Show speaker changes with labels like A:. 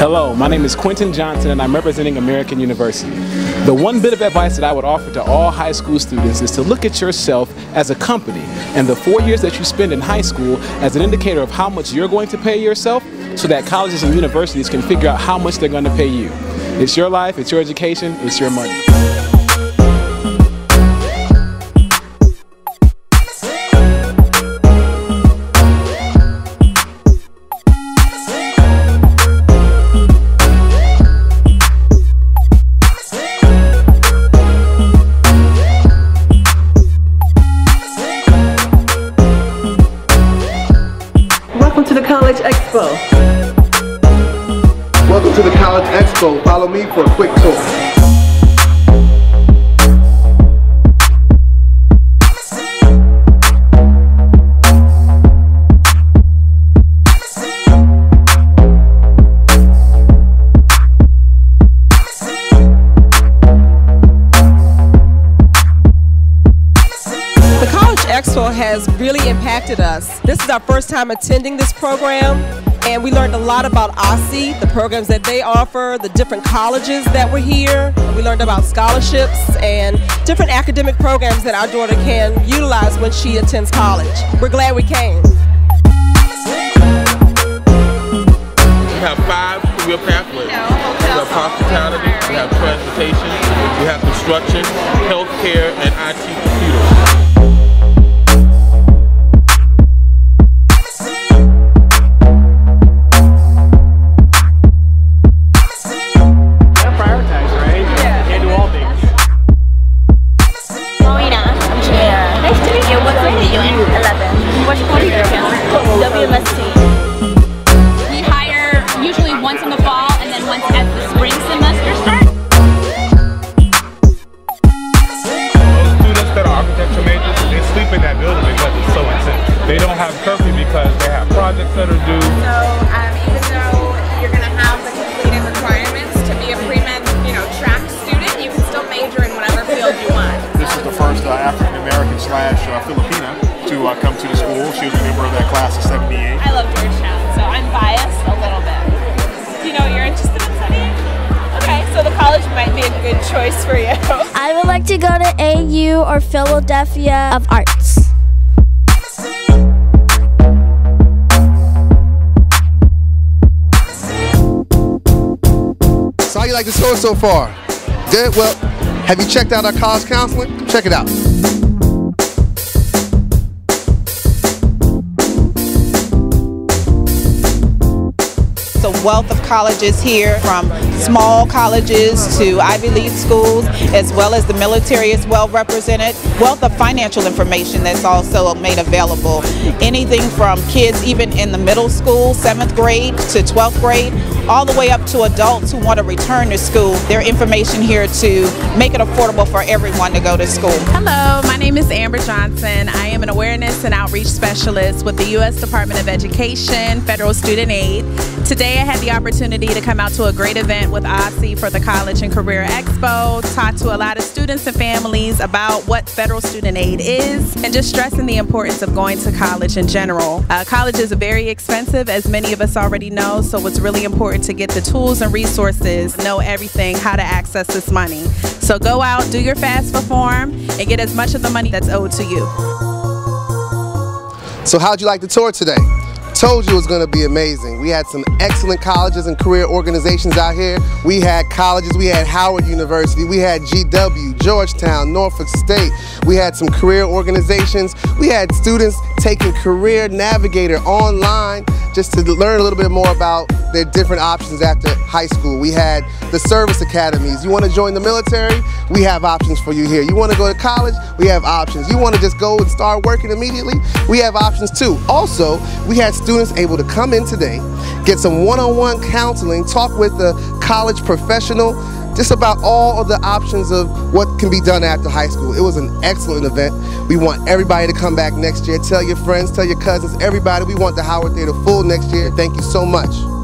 A: Hello, my name is Quentin Johnson and I'm representing American University. The one bit of advice that I would offer to all high school students is to look at yourself as a company and the four years that you spend in high school as an indicator of how much you're going to pay yourself so that colleges and universities can figure out how much they're going to pay you. It's your life, it's your education, it's your money.
B: Expo.
C: Welcome to the College Expo. Follow me for a quick tour.
B: Has really impacted us. This is our first time attending this program, and we learned a lot about OSSE, the programs that they offer, the different colleges that were here. We learned about scholarships and different academic programs that our daughter can utilize when she attends college. We're glad we came.
D: We have five career pathways. We have hospitality, we have transportation, we have construction, healthcare, and IT computers.
E: WN11. What's your organization? WMSC.
F: We hire usually once in the fall and then once at the spring semester start.
D: Those students that are architecture majors, they sleep in that building because it's so intense. They don't have curfew because they have projects that are due.
G: So, um, even though
H: slash uh, Filipina to uh, come to the school. She was a member of that class of 78.
F: I love Georgetown, so I'm biased a little bit. Do you know what you're interested in studying? Okay, so the college might be a good choice for you.
E: I would like to go to AU or Philadelphia of Arts.
C: So how you like the tour so far? Good? Well, have you checked out our college counseling? Check it out.
I: A wealth of colleges here, from small colleges to Ivy League schools, as well as the military is well represented. Wealth of financial information that's also made available. Anything from kids even in the middle school, 7th grade to 12th grade, all the way up to adults who want to return to school. Their information here to make it affordable for everyone to go to school.
J: Hello, my name is Amber Johnson. I am an awareness and outreach specialist with the U.S. Department of Education, Federal Student Aid. Today I had the opportunity to come out to a great event with OSSE for the College and Career Expo, talk to a lot of students and families about what Federal Student Aid is, and just stressing the importance of going to college in general. Uh, college is very expensive, as many of us already know, so it's really important to get the tools and resources, know everything, how to access this money. So go out, do your FAFSA form, and get as much of the money that's owed to you.
C: So how'd you like the tour today? Told you it was going to be amazing. We had some excellent colleges and career organizations out here. We had colleges, we had Howard University, we had GW, Georgetown, Norfolk State. We had some career organizations. We had students taking Career Navigator online just to learn a little bit more about their different options after high school. We had the service academies. You want to join the military? We have options for you here. You want to go to college? We have options. You want to just go and start working immediately? We have options too. Also, we had students able to come in today, get some one-on-one counseling, talk with a college professional, just about all of the options of what can be done after high school. It was an excellent event. We want everybody to come back next year. Tell your friends, tell your cousins, everybody. We want the Howard Theater full next year. Thank you so much.